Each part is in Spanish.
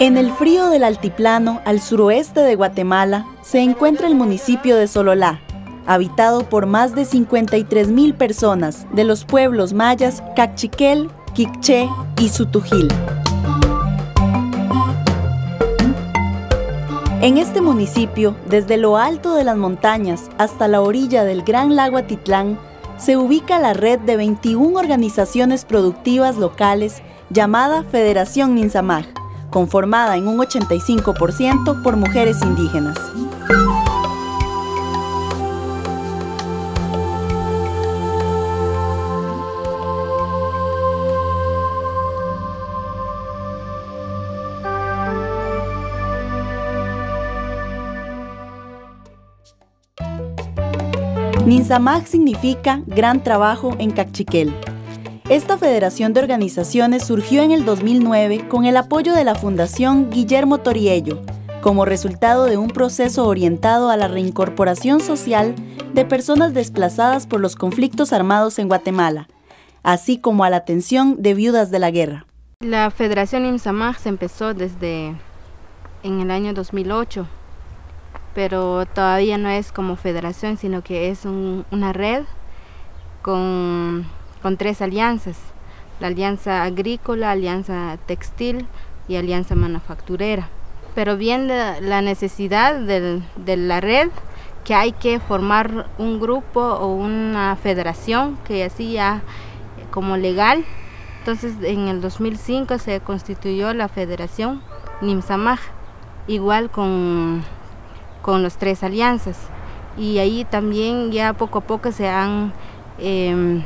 En el frío del altiplano, al suroeste de Guatemala, se encuentra el municipio de Sololá, habitado por más de 53 mil personas de los pueblos mayas Cachiquel, Quiché y Sutujil. En este municipio, desde lo alto de las montañas hasta la orilla del gran lago Atitlán, se ubica la red de 21 organizaciones productivas locales llamada Federación Ninsamaj, conformada en un 85% por mujeres indígenas. Ninsamag significa Gran Trabajo en Cachiquel. Esta federación de organizaciones surgió en el 2009 con el apoyo de la Fundación Guillermo Toriello, como resultado de un proceso orientado a la reincorporación social de personas desplazadas por los conflictos armados en Guatemala, así como a la atención de viudas de la guerra. La Federación IMSAMAG se empezó desde en el año 2008 pero todavía no es como federación, sino que es una red con, tres alianzas, la alianza agrícola, alianza textil y alianza manufacturera. Pero bien la, necesidad de, la red, que hay que formar un grupo o una federación que así ya como legal. Entonces en el 2005 se constituyó la federación NIMSAMAG, igual con con las tres alianzas. Y ahí también ya poco a poco se han, em,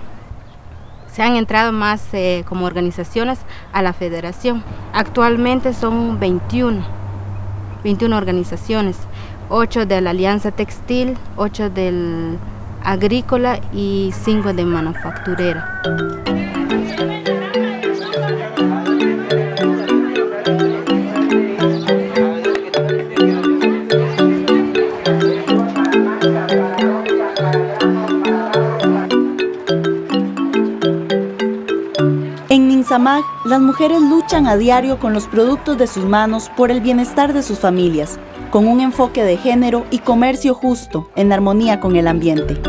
se han entrado más eh, como organizaciones a la federación. Actualmente son 21, 21 organizaciones, 8 de la Alianza Textil, 8 del Agrícola y 5 de Manufacturera. Las mujeres luchan a diario con los productos de sus manos por el bienestar de sus familias, con un enfoque de género y comercio justo, en armonía con el ambiente.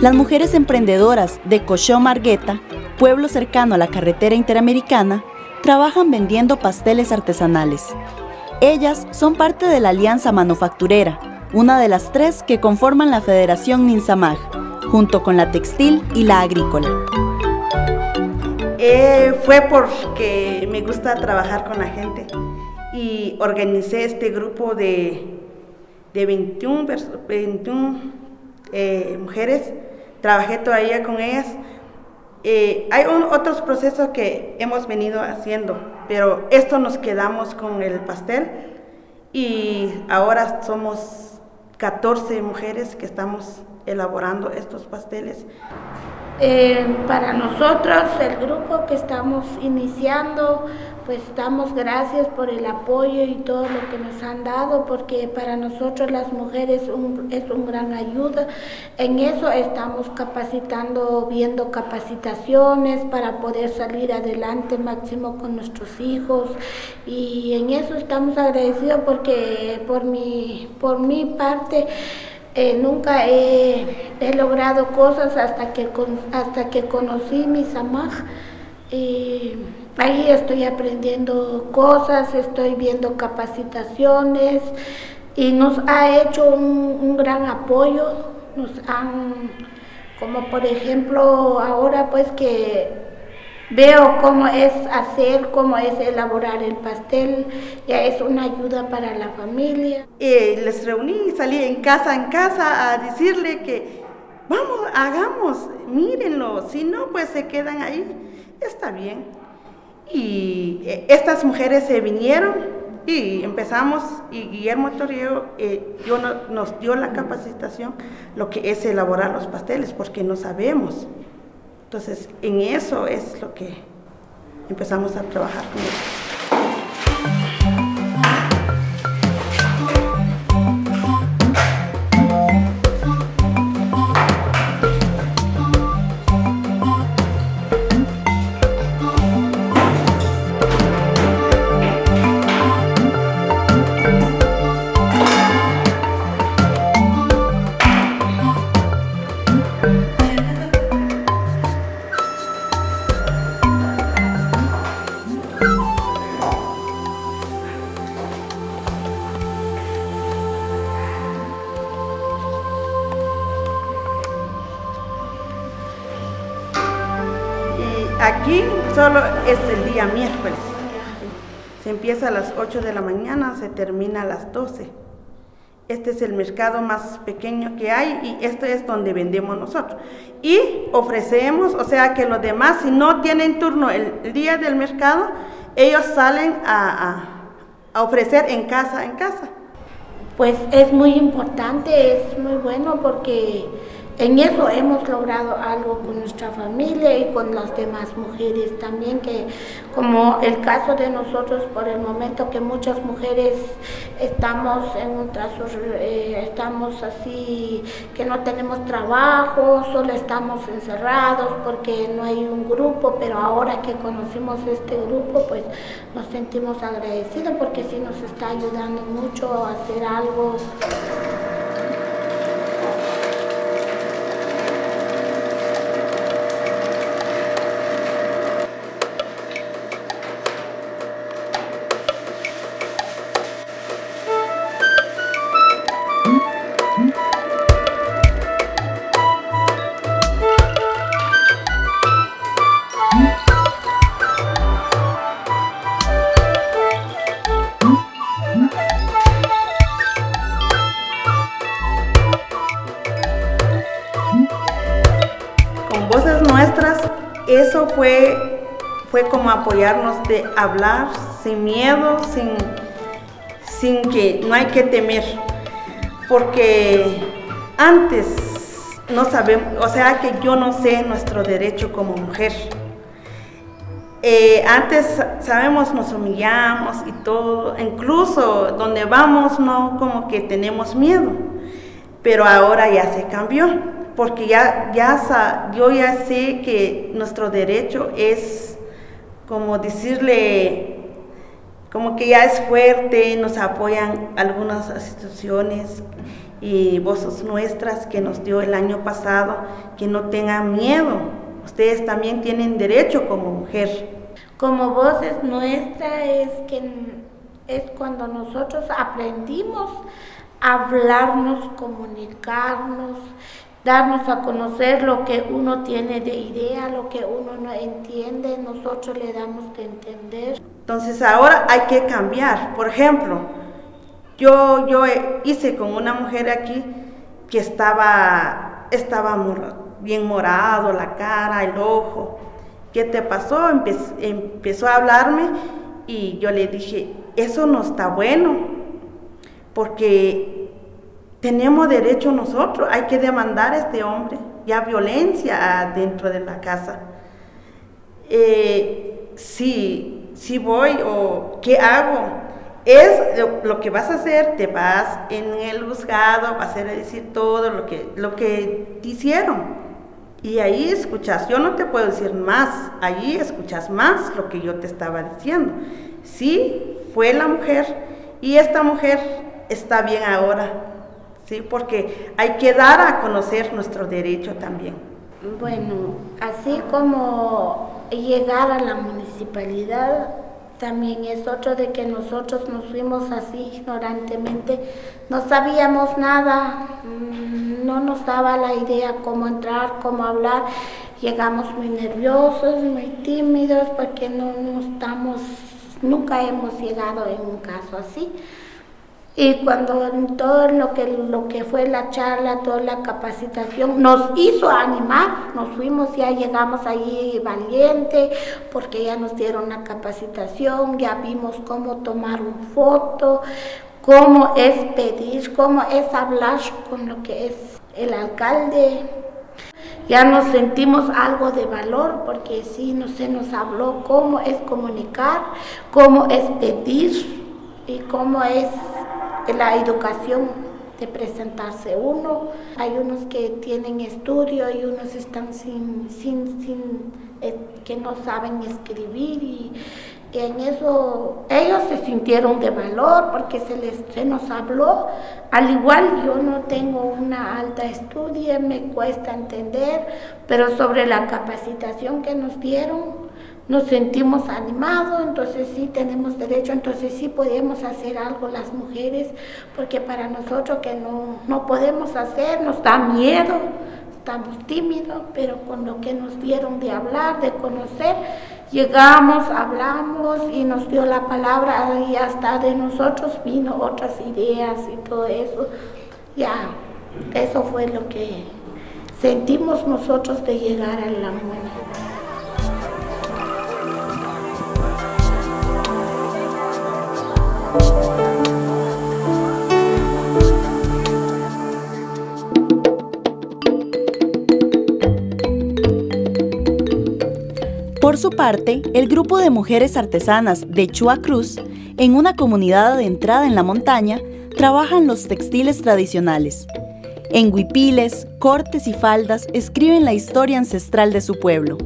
Las mujeres emprendedoras de Cochó Margueta, pueblo cercano a la carretera interamericana, trabajan vendiendo pasteles artesanales. Ellas son parte de la Alianza Manufacturera, una de las tres que conforman la Federación Ninsamag, junto con la textil y la agrícola. Eh, fue porque me gusta trabajar con la gente y organicé este grupo de, de 21, 21 eh, mujeres. Trabajé todavía con ellas. Eh, hay otros procesos que hemos venido haciendo, pero esto nos quedamos con el pastel y ahora somos 14 mujeres que estamos elaborando estos pasteles. Eh, para nosotros, el grupo que estamos iniciando, pues damos gracias por el apoyo y todo lo que nos han dado, porque para nosotros las mujeres es un gran ayuda. En eso estamos capacitando, viendo capacitaciones para poder salir adelante máximo con nuestros hijos y en eso estamos agradecidos porque por mi, por mi parte, eh, nunca he, logrado cosas hasta que, hasta que conocí mi samaj. Y ahí estoy aprendiendo cosas, estoy viendo capacitaciones y nos ha hecho un, un gran apoyo. Nos han, como por ejemplo ahora pues que Veo cómo es hacer, cómo es elaborar el pastel, ya es una ayuda para la familia. Y les reuní, salí en casa en casa a decirle que vamos, hagamos, mírenlo, si no, pues se quedan ahí, está bien. Y eh, estas mujeres se vinieron y empezamos, y Guillermo Torrio eh, nos dio la capacitación, lo que es elaborar los pasteles, porque no sabemos. Entonces, en eso es lo que empezamos a trabajar con ellos. Aquí solo es el día miércoles. Se empieza a las 8 de la mañana, se termina a las 12. Este es el mercado más pequeño que hay y este es donde vendemos nosotros. Y ofrecemos, o sea que los demás, si no tienen turno el, día del mercado, ellos salen a, a ofrecer en casa, en casa. Pues es muy importante, es muy bueno porque en eso hemos logrado algo con nuestra familia y con las demás mujeres también, que como el caso de nosotros por el momento que muchas mujeres estamos en un trazo, eh, estamos así, que no tenemos trabajo, solo estamos encerrados porque no hay un grupo, pero ahora que conocimos este grupo, pues nos sentimos agradecidos porque sí nos está ayudando mucho a hacer algo. Eso fue, fue como apoyarnos de hablar sin miedo, sin, sin que no hay que temer. Porque antes no sabemos, o sea que yo no sé nuestro derecho como mujer. Eh, antes sabemos, nos humillamos y todo, incluso donde vamos no como que tenemos miedo, pero ahora ya se cambió porque ya, ya yo ya sé que nuestro derecho es como decirle, como que ya es fuerte, nos apoyan algunas instituciones y voces nuestras que nos dio el año pasado, que no tengan miedo, ustedes también tienen derecho como mujer. Como voces nuestras es que es cuando nosotros aprendimos a hablarnos, comunicarnos, darnos a conocer lo que uno tiene de idea, lo que uno no entiende, nosotros le damos de entender. Entonces ahora hay que cambiar. Por ejemplo, yo, yo hice con una mujer aquí que estaba, estaba bien morado, la cara, el ojo. ¿Qué te pasó? empezó a hablarme y yo le dije, eso no está bueno, porque tenemos derecho nosotros, hay que demandar a este hombre, ya violencia dentro de la casa. Eh, si, si voy o qué hago, es lo, que vas a hacer, te vas en el juzgado, vas a decir todo lo que, lo que te hicieron. Y ahí escuchas, yo no te puedo decir más, ahí escuchas más lo que yo te estaba diciendo. Sí, fue la mujer y esta mujer está bien ahora, ¿sí? porque hay que dar a conocer nuestro derecho también. Bueno, así como llegar a la municipalidad, también es otro de que nosotros nos fuimos así ignorantemente, no sabíamos nada, mm, no nos daba la idea cómo entrar, cómo hablar, llegamos muy nerviosos, muy tímidos, porque no, no estamos, nunca hemos llegado en un caso así. Y cuando todo lo que, lo que fue la charla, toda la capacitación, nos hizo animar, nos fuimos, ya llegamos allí valiente, porque ya nos dieron la capacitación, ya vimos cómo tomar un foto, cómo es pedir, cómo es hablar con lo que es el alcalde. Ya nos sentimos algo de valor porque sí, no se nos habló cómo es comunicar, cómo es pedir y cómo es la educación de presentarse uno. Hay unos que tienen estudio y unos están sin, sin, sin eh, que no saben escribir y, en eso ellos se sintieron de valor porque se les se nos habló. Al igual yo no tengo una alta estudia, me cuesta entender, pero sobre la capacitación que nos dieron, nos sentimos animados, entonces sí tenemos derecho, entonces sí podemos hacer algo las mujeres, porque para nosotros que no, no podemos hacer, nos da miedo, estamos tímidos, pero con lo que nos dieron de hablar, de conocer, llegamos, hablamos y nos dio la palabra y hasta de nosotros vino otras ideas y todo eso. Ya, eso fue lo que sentimos nosotros de llegar a la muerte. Su parte, el grupo de mujeres artesanas de Chua Cruz, en una comunidad adentrada en la montaña, trabajan los textiles tradicionales. En huipiles, cortes y faldas escriben la historia ancestral de su pueblo.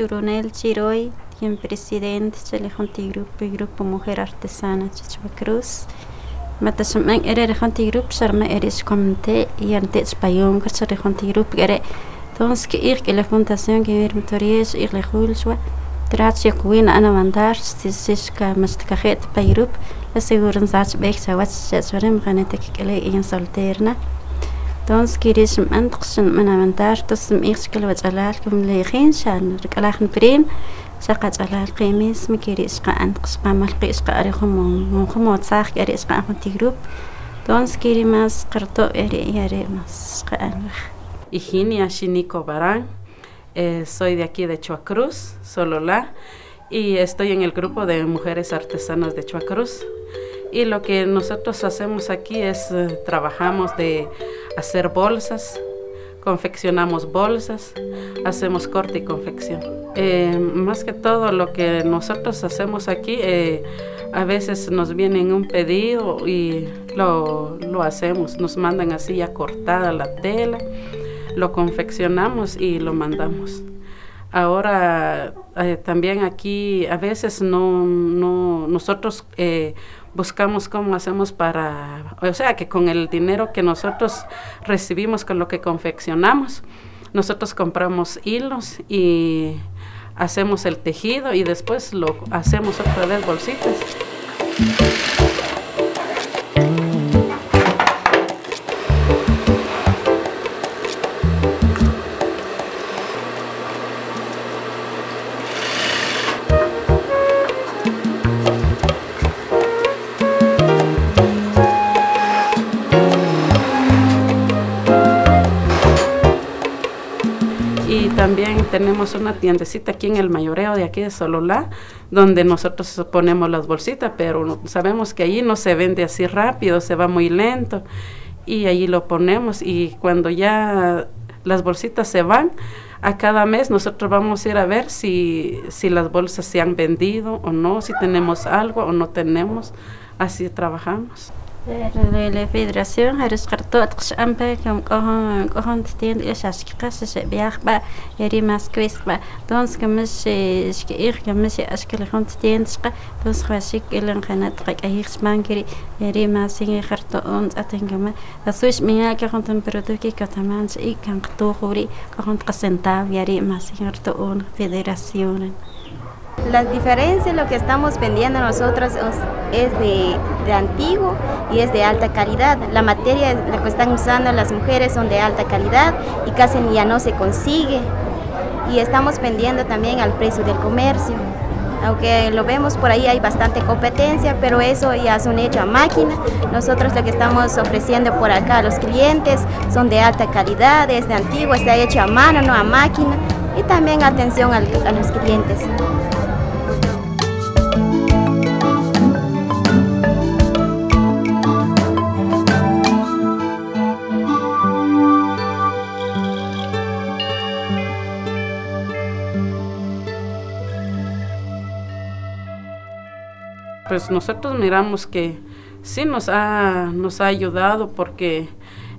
Churonel Chiroy, quien presidente Chalejonti Grupo y Grupo Mujer Artesana Chichubacruz. Matasamang era Rejonti Grupo, Sharma eres Comte y antes Payón, Cacharejonti Grupo, era Tonski Ir, que la Fundación que ver Motories y Rejulsua, Tracia Cuina Anamandar, Sisiska Mastacajet Payrup, la Seguridad Bexawach, Chacharim, Ganete Kikele y en Solterna. Dons kiris m antqsin mana mandar tos m ixkel wat alal kum le khin shan rikalakhn prim سقط على القميص مكيري إسقا أنت قسقا ملقي إسقا أري خمو من خمو تساخ أري إسقا أخن تجروب دونس كيري ماس قرطو أري ياري ماس إسقا أنغ Higinia Shinico Barán, eh, soy de aquí de Chuacruz, Sololá, y estoy en el grupo de mujeres artesanas de Chuacruz. Y lo que nosotros hacemos aquí es eh, trabajamos de hacer bolsas, confeccionamos bolsas, hacemos corte y confección. Eh, más que todo lo que nosotros hacemos aquí, eh, a veces nos viene un pedido y lo, lo, hacemos, nos mandan así ya cortada la tela, lo confeccionamos y lo mandamos. Ahora también aquí a veces no, no nosotros buscamos cómo hacemos para, o sea, que con el dinero que nosotros recibimos con lo que confeccionamos, nosotros compramos hilos y hacemos el tejido y después lo hacemos otra vez bolsitas. Tenemos una tiendecita aquí en el mayoreo de aquí de Sololá, donde nosotros ponemos las bolsitas, pero sabemos que allí no se vende así rápido, se va muy lento y allí lo ponemos y cuando ya las bolsitas se van, a cada mes nosotros vamos a ir a ver si, si las bolsas se han vendido o no, si tenemos algo o no tenemos, así trabajamos. الفيدراسيون هرس قرطو تقش أمبا كم قهم قهم تتين إيش أشكي شش بياخ با يري ماسكويس با دونس كمش شكيخ كمش أشكال قهم تتين تشقى دونس خواشيك إلن قنات قيك أهيخش مانكري يري ماسيني قرطو أونت أتن كما تسويش ميا كهم تنبرودوكي كتمانش إي كان قطو خوري قهم تقسنتاو يري ماسيني قرطو أون فيدراسيون khuri kohon qasenta eri mas singe kharto on federación La diferencia, lo que estamos vendiendo nosotros es de, de, antiguo y es de alta calidad. La materia la que están usando las mujeres son de alta calidad y casi ya no se consigue. Y estamos vendiendo también al precio del comercio. Aunque lo vemos por ahí hay bastante competencia, pero eso ya es un hecho a máquina. Nosotros lo que estamos ofreciendo por acá a los clientes son de alta calidad, es de antiguo, está hecho a mano, no a máquina. Y también atención a los clientes. Pues nosotros miramos que sí nos ha, nos ha ayudado porque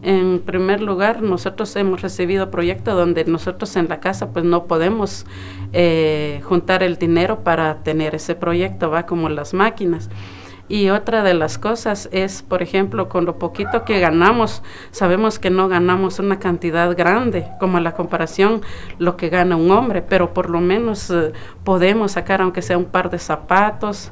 en primer lugar nosotros hemos recibido proyectos donde nosotros en la casa pues no podemos eh, juntar el dinero para tener ese proyecto, va como las máquinas. Y otra de las cosas es, por ejemplo, con lo poquito que ganamos, sabemos que no ganamos una cantidad grande, como la comparación lo que gana un hombre, pero por lo menos eh, podemos sacar aunque sea un par de zapatos,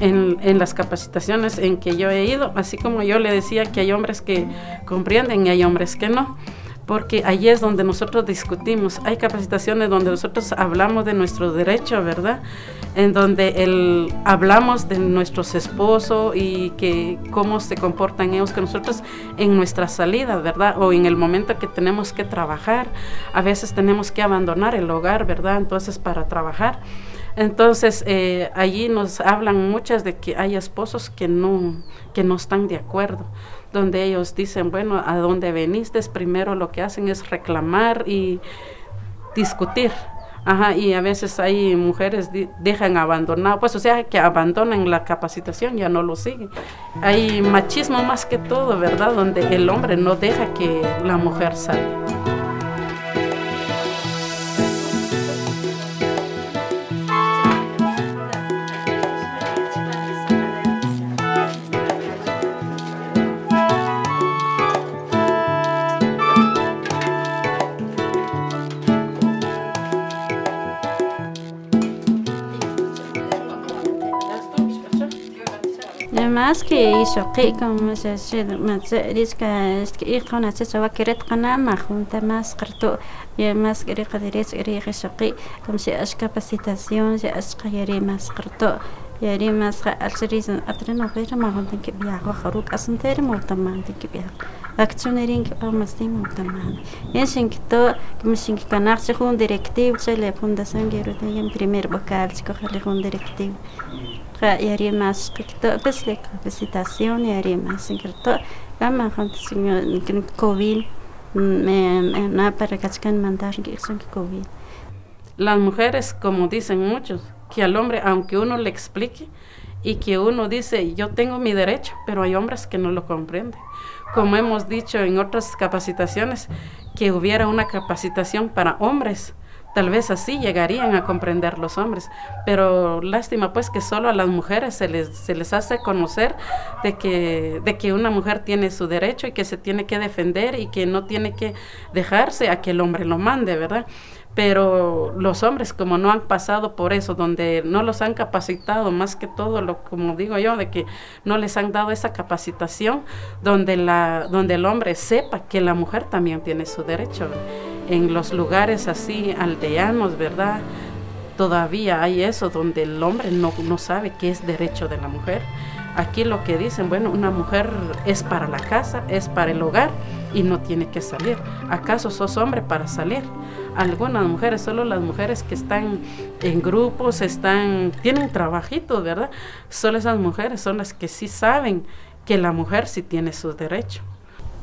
en, las capacitaciones en que yo he ido, así como yo le decía que hay hombres que comprenden y hay hombres que no porque ahí es donde nosotros discutimos. Hay capacitaciones donde nosotros hablamos de nuestro derecho, ¿verdad? En donde el, hablamos de nuestros esposos y que cómo se comportan ellos que nosotros en nuestra salida, ¿verdad? O en el momento que tenemos que trabajar, a veces tenemos que abandonar el hogar, ¿verdad? Entonces para trabajar. Entonces, eh, allí nos hablan muchas de que hay esposos que no, que no están de acuerdo donde ellos dicen, bueno, a dónde veniste, primero lo que hacen es reclamar y discutir. Ajá, y a veces hay mujeres dejan abandonado, pues o sea que abandonan la capacitación, ya no lo siguen. Hay machismo más que todo, ¿verdad? Donde el hombre no deja que la mujer salga. ماسكي شقيكم ما تسأليسك استكيقنا تتوكرت قنا ما خونت ما سقرتو يا ما سقري قدريت ريغي شقي كم شي أشكا بسيتاسيون شي أشكا يري ما سقرتو يري ما سقا ألتريزن أترين وغير ما غنتن كبياغ وخروج أصلا تيري موطن ما غنتن كبياغ акционерин алмастын мутаман яшин кито кмишин канарчи хун директив телефон дасан герутен пример бакалчи кохали хун директив que yari bes le capacitación yari mas kito gama kan sinyo kin covid me na para kachkan mandar que son covid. Las mujeres como dicen muchos que al hombre aunque uno le explique y que uno dice yo tengo mi derecho pero hay hombres que no lo comprenden. Como hemos dicho en otras capacitaciones que hubiera una capacitación para hombres Tal vez así llegarían a comprender los hombres, pero lástima pues que solo a las mujeres se les, se les hace conocer de que, de que una mujer tiene su derecho y que se tiene que defender y que no tiene que dejarse a que el hombre lo mande, ¿verdad? pero los hombres como no han pasado por eso, donde no los han capacitado, más que todo, lo, como digo yo, de que no les han dado esa capacitación, donde, la, donde el hombre sepa que la mujer también tiene su derecho. En los lugares así aldeanos, ¿verdad? Todavía hay eso, donde el hombre no, no sabe qué es derecho de la mujer. Aquí lo que dicen, bueno, una mujer es para la casa, es para el hogar y no tiene que salir. ¿Acaso sos hombre para salir? Algunas mujeres, solo las mujeres que están en grupos, están, tienen trabajitos, ¿verdad? Solo esas mujeres son las que sí saben que la mujer sí tiene sus derechos.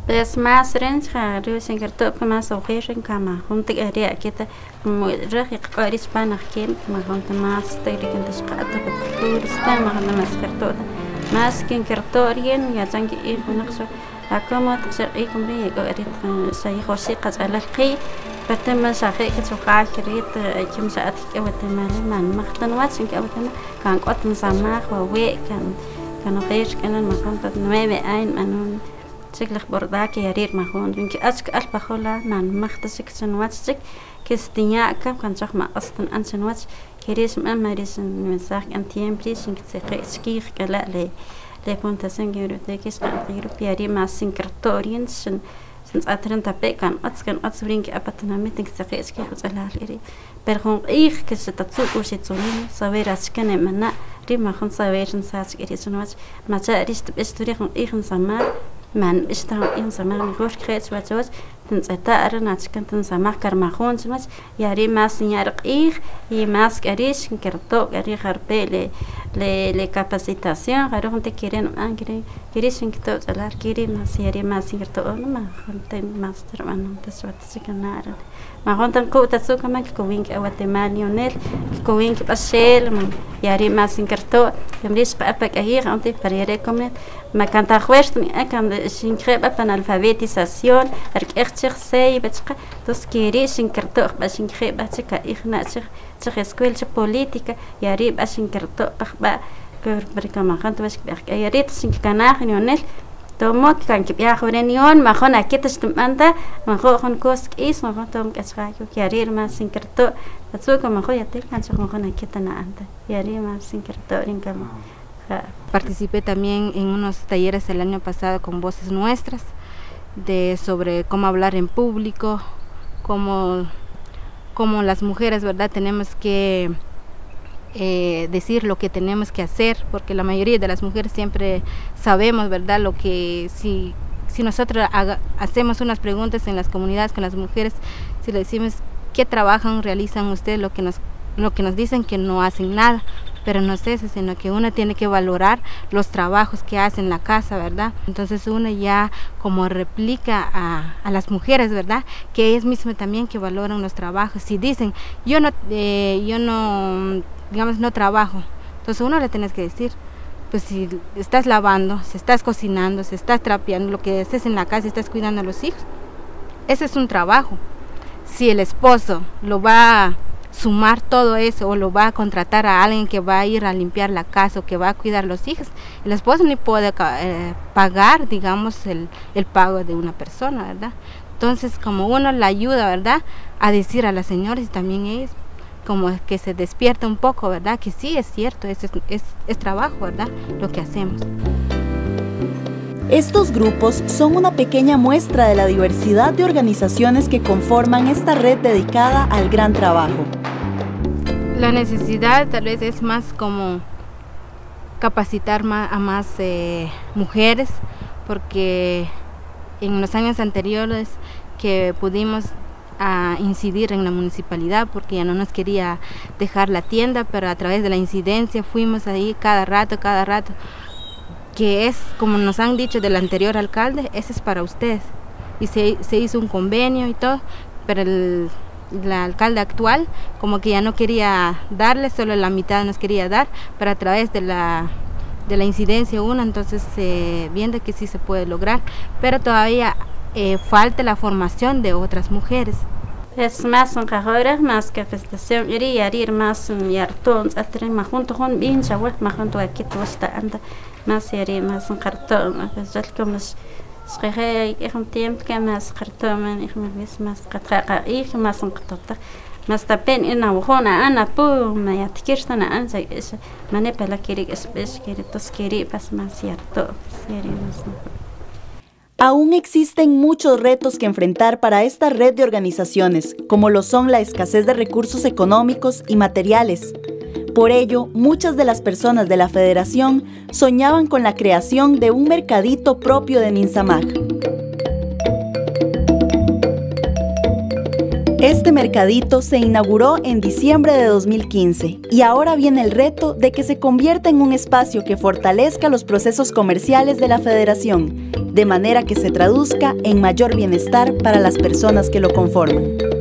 Pes mas rens ka riu sen kerto ka mas o khishin ka ma hum tik area kita mu rah ik qaris pan akhim ma hum ta mas tiri kan tas qata ka tur sta ma hum mas kerto da mas kin kerto rien ya tang ki ir naqso akoma tsir ikum ri ko erit sai khosi qas alaqi بتم شاخي كتوقع كريت كم شاءت كأو تمالي من مختن واتش كأو تم كان قط مسامخ ووي كان كانوا خيش كان المقام تتنمي بعين منون شكلك برداك يا رير مخون بنك أشك ألبا خولا نان مختشك سنواتشك كستنياك كان شخ ما أصلا أن سنواتش كريش ما مريش نمساك أن تيم بريش نكتسيقي شكيخ كلا لي. لي كون كنت سنجيرو تيكيش قان غيرو بياري مع سنكرتورين سن سن أترن تبي كان أتس كان أتس برينك أبتنا ميتنك سقيش كي حوز لي ليري برخون إيخ كش تتسوق وشي تسولين صوير أشكن منا ريما خون صوير نساعش كريش نواج ما تاريش تبش تريخون إيخ نسمع. rist besturi hon ich sama man ist da in sama mi gosh kreets wat so تنسيتار ناتشكن تنسمح كرمخون سمس ياري ماس يارق إيخ y más كريش كرتو كري خربي ل le le capacitación garo jonte quieren an quieren quieren sin que todo hablar quieren más y haría más cierto o no más jonte más hermano te suerte se ganar más jonte ko ta su kama que ko wink a Guatemala Lionel ko wink pa shel y haría más sin carto yamris pa pa ahí jonte para ir como ما كان تاخوشت كان شنكريب أبن الفابيتيزاسيون رك إختير سايب تبقى تسكيري شنكرتوخ باش نكريب أتك إخنا أتك شخ اسكويل شخ بوليتيكا ياري بشنكرتو بخبا كربريكا ما خنت بشك بخك ياري تشنك كناخن يونل tomo kan kip ya khore nion ma khona kitas tumanta ma kho khon kos is ma khon tom kasra yo yarir ma sinkerto atsu ka ma kho yatir kan chakon khona kitana anta yarir ma sinkerto rinka ma Participé también en unos talleres el año pasado con voces nuestras de sobre cómo hablar en público, cómo, cómo las mujeres, ¿verdad? Tenemos que eh, decir lo que tenemos que hacer, porque la mayoría de las mujeres siempre sabemos, ¿verdad? Lo que si, si nosotros hacemos unas preguntas en las comunidades con las mujeres, si le decimos qué trabajan, realizan ustedes, lo que nos, lo que nos dicen que no hacen nada, pero no es eso, sino que uno tiene que valorar los trabajos que hace en la casa, ¿verdad? Entonces uno ya como replica a, a las mujeres, ¿verdad? Que ellas mismas también que valoran los trabajos. Si dicen, yo no, eh, yo no, digamos, no trabajo, entonces uno le tienes que decir, pues si estás lavando, si estás cocinando, si estás trapeando, lo que estés en la casa, estás cuidando a los hijos, ese es un trabajo. Si el esposo lo va sumar todo eso o lo va a contratar a alguien que va a ir a limpiar la casa o que va a cuidar los hijos, el esposo ni puede eh, pagar, digamos, el, el pago de una persona, ¿verdad? Entonces, como uno la ayuda, ¿verdad? A decir a las señoras y también ellos, como que se despierta un poco, ¿verdad? Que sí, es cierto, es, es, es trabajo, ¿verdad? Lo que hacemos. Estos grupos son una pequeña muestra de la diversidad de organizaciones que conforman esta red dedicada al gran trabajo. La necesidad tal vez es más como capacitar a más eh, mujeres, porque en los años anteriores que pudimos a incidir en la municipalidad porque ya no nos quería dejar la tienda, pero a través de la incidencia fuimos ahí cada rato, cada rato que es, como nos han dicho del anterior alcalde, ese es para ustedes. Y se, se hizo un convenio y todo, pero el, alcalde actual como que ya no quería darle, solo la mitad nos quería dar, pero a través de la, de la incidencia una, entonces eh, viendo que sí se puede lograr, pero todavía eh, falta la formación de otras mujeres. Es más un cajora, más que festación, ir más un yartón, más junto con más junto aquí, todo está anda, más más un cartón, como es, صغيرة يخم تيم كما سخرتو من يخم بس ما سقطها إيش ما سنقطتها ما استبين إنا وخونا أنا بو ما يتكيرش أنا أنت إيش ما نبلا كيري إيش بيش كيري تسكيري بس ما سيرتو سيري ما Aún existen muchos retos que enfrentar para esta red de organizaciones, como lo son la escasez de recursos económicos y materiales. por ello, muchas de las personas de la federación soñaban con la creación de un mercadito propio de Minsamag. Este mercadito se inauguró en diciembre de 2015 y ahora viene el reto de que se convierta en un espacio que fortalezca los procesos comerciales de la federación, de manera que se traduzca en mayor bienestar para las personas que lo conforman.